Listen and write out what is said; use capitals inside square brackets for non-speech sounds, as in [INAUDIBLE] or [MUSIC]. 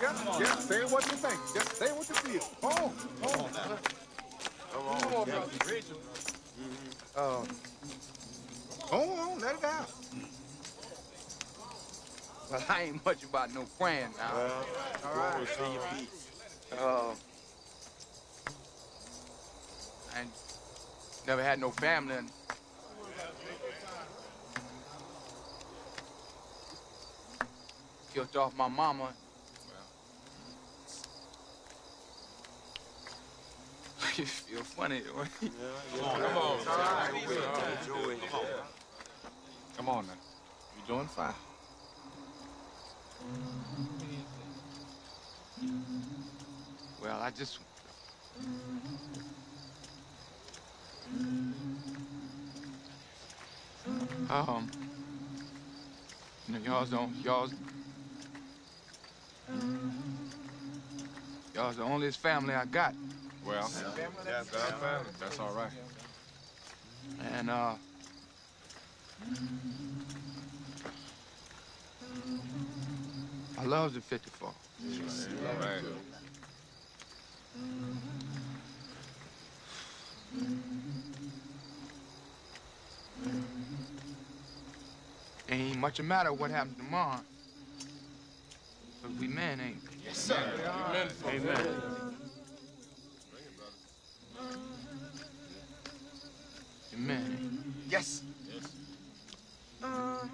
just, just say what you think. Just say what you feel. Come on. Come on. Come on, Come on brother. Uh, Hold on, let it out. Well, I ain't much about no praying now. All right. Uh, Ain't never had no family. And killed off my mama. [LAUGHS] you feel funny. [LAUGHS] Come on, come on. Joey. Come on now. You're doing fine. Well, I just. Um, you know, y'all's don't, y'all's, y'all's the only family I got. Well, that's our family. That's all right. And, uh, I love the 54. All right. Much a matter what happens tomorrow. But we men ain't. Yes, sir. Amen. Amen. Amen. Yes. Uh-huh.